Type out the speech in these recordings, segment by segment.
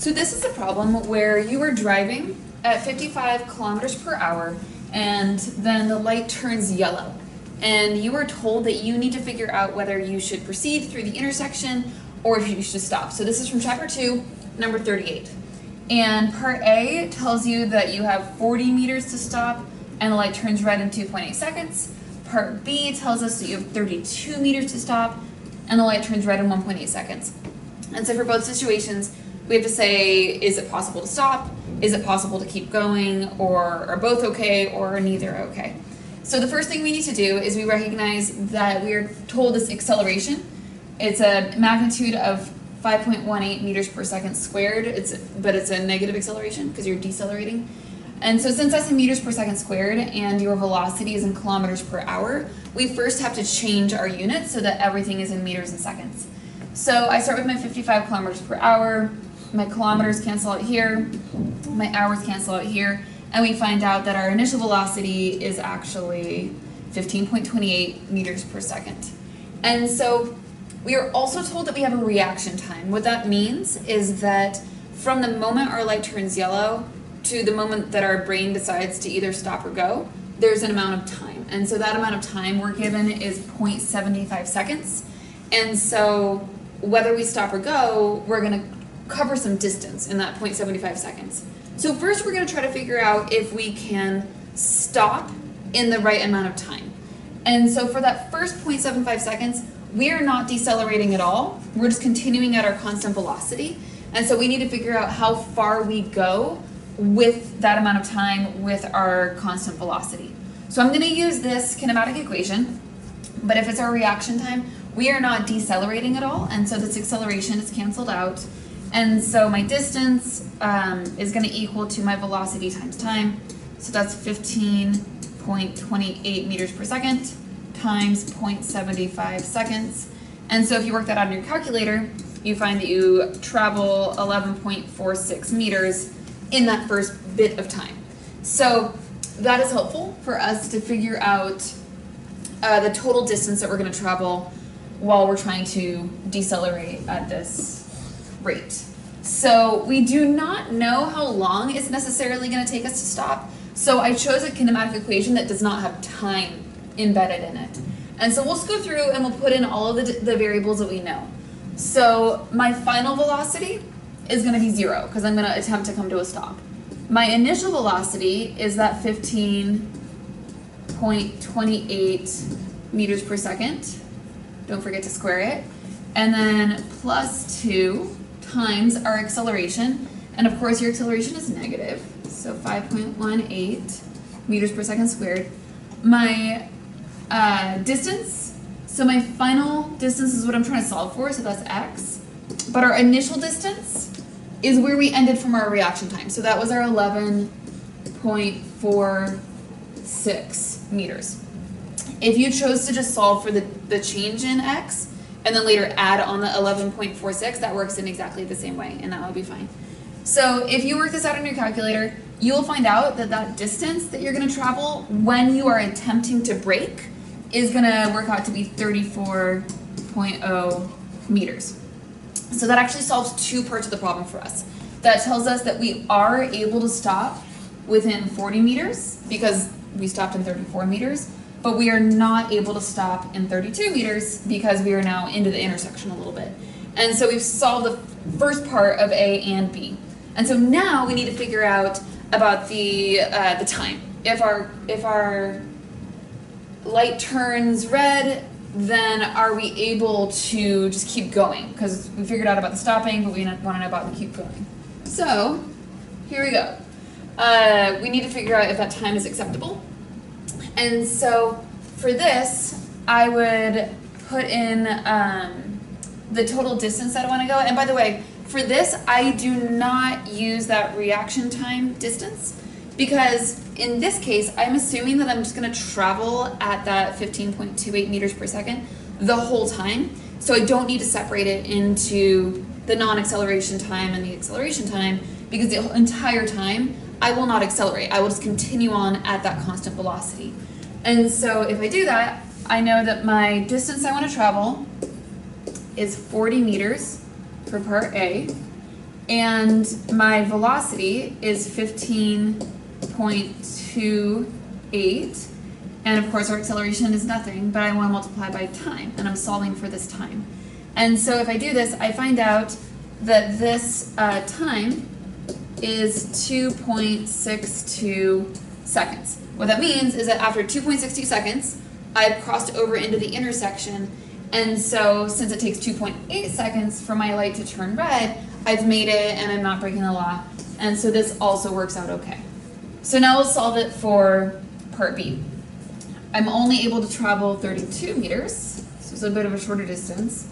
So this is a problem where you are driving at 55 kilometers per hour and then the light turns yellow. And you are told that you need to figure out whether you should proceed through the intersection or if you should stop. So this is from chapter 2, number 38. And part A tells you that you have 40 meters to stop and the light turns red in 2.8 seconds. Part B tells us that you have 32 meters to stop and the light turns red in 1.8 seconds. And so for both situations, we have to say, is it possible to stop? Is it possible to keep going? Or are both okay or are neither okay? So the first thing we need to do is we recognize that we are told this acceleration. It's a magnitude of 5.18 meters per second squared, it's, but it's a negative acceleration because you're decelerating. And so since that's in meters per second squared and your velocity is in kilometers per hour, we first have to change our units so that everything is in meters and seconds. So I start with my 55 kilometers per hour, my kilometers cancel out here, my hours cancel out here, and we find out that our initial velocity is actually 15.28 meters per second. And so we are also told that we have a reaction time. What that means is that from the moment our light turns yellow to the moment that our brain decides to either stop or go, there's an amount of time. And so that amount of time we're given is 0.75 seconds. And so whether we stop or go, we're going to cover some distance in that 0.75 seconds. So first we're going to try to figure out if we can stop in the right amount of time. And so for that first 0.75 seconds, we are not decelerating at all. We're just continuing at our constant velocity. And so we need to figure out how far we go with that amount of time with our constant velocity. So I'm going to use this kinematic equation, but if it's our reaction time, we are not decelerating at all, and so this acceleration is canceled out. And so my distance um, is going to equal to my velocity times time. So that's 15.28 meters per second times 0.75 seconds. And so if you work that out on your calculator, you find that you travel 11.46 meters in that first bit of time. So that is helpful for us to figure out uh, the total distance that we're going to travel while we're trying to decelerate at this rate. So we do not know how long it's necessarily going to take us to stop. So I chose a kinematic equation that does not have time embedded in it. And so we'll just go through and we'll put in all of the, the variables that we know. So my final velocity is going to be zero because I'm going to attempt to come to a stop. My initial velocity is that 15.28 meters per second. Don't forget to square it. And then plus 2 times our acceleration. And of course, your acceleration is negative. So 5.18 meters per second squared. My uh, distance, so my final distance is what I'm trying to solve for, so that's x. But our initial distance is where we ended from our reaction time. So that was our 11.46 meters. If you chose to just solve for the, the change in x, and then later add on the 11.46, that works in exactly the same way, and that will be fine. So if you work this out on your calculator, you will find out that that distance that you're going to travel when you are attempting to brake is going to work out to be 34.0 meters. So that actually solves two parts of the problem for us. That tells us that we are able to stop within 40 meters because we stopped in 34 meters, but we are not able to stop in 32 meters because we are now into the intersection a little bit. And so we've solved the first part of A and B. And so now we need to figure out about the uh, the time. If our if our light turns red, then are we able to just keep going? Because we figured out about the stopping, but we want to know about the keep going. So here we go. Uh, we need to figure out if that time is acceptable. And so for this, I would put in um, the total distance that I want to go. And by the way, for this, I do not use that reaction time distance because in this case, I'm assuming that I'm just going to travel at that 15.28 meters per second the whole time. So I don't need to separate it into the non-acceleration time and the acceleration time because the entire time I will not accelerate. I will just continue on at that constant velocity. And so if I do that, I know that my distance I want to travel is 40 meters for part A. and my velocity is 15.28. And of course, our acceleration is nothing, but I want to multiply by time, and I'm solving for this time. And so if I do this, I find out that this uh, time is 2.62 seconds. What that means is that after 2.62 seconds, I've crossed over into the intersection, and so since it takes 2.8 seconds for my light to turn red, I've made it and I'm not breaking the law. And so this also works out okay. So now we'll solve it for part B. I'm only able to travel 32 meters, so it's a bit of a shorter distance.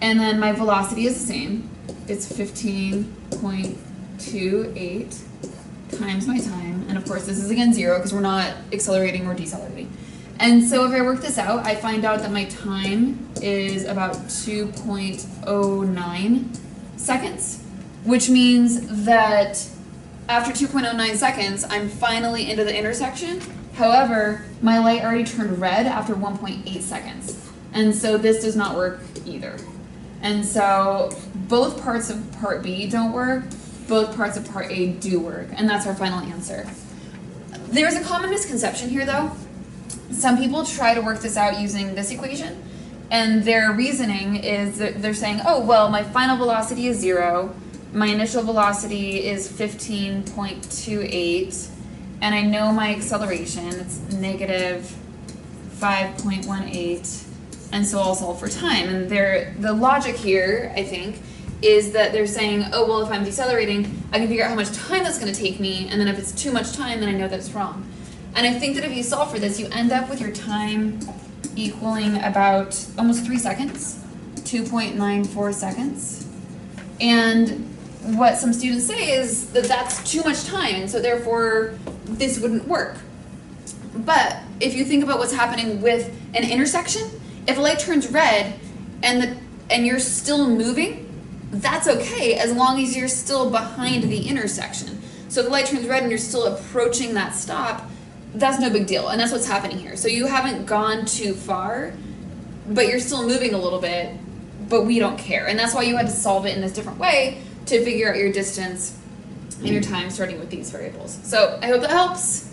And then my velocity is the same. It's 15.28 times my time. And of course, this is again zero because we're not accelerating or decelerating. And so if I work this out, I find out that my time is about 2.09 seconds, which means that after 2.09 seconds, I'm finally into the intersection. However, my light already turned red after 1.8 seconds. And so this does not work either. And so both parts of part B don't work, both parts of part A do work, and that's our final answer. There's a common misconception here though. Some people try to work this out using this equation, and their reasoning is that they're saying, oh, well, my final velocity is zero, my initial velocity is 15.28, and I know my acceleration, it's negative 5.18 and so I'll solve for time. And they the logic here, I think, is that they're saying, oh, well, if I'm decelerating, I can figure out how much time that's going to take me, and then if it's too much time, then I know that it's wrong. And I think that if you solve for this, you end up with your time equaling about almost three seconds, 2.94 seconds. And what some students say is that that's too much time, and so therefore this wouldn't work. But if you think about what's happening with an intersection, if a light turns red and the and you're still moving, that's okay as long as you're still behind the intersection. So if the light turns red and you're still approaching that stop, that's no big deal. And that's what's happening here. So you haven't gone too far, but you're still moving a little bit, but we don't care. And that's why you had to solve it in this different way to figure out your distance and your mm. time starting with these variables. So I hope that helps.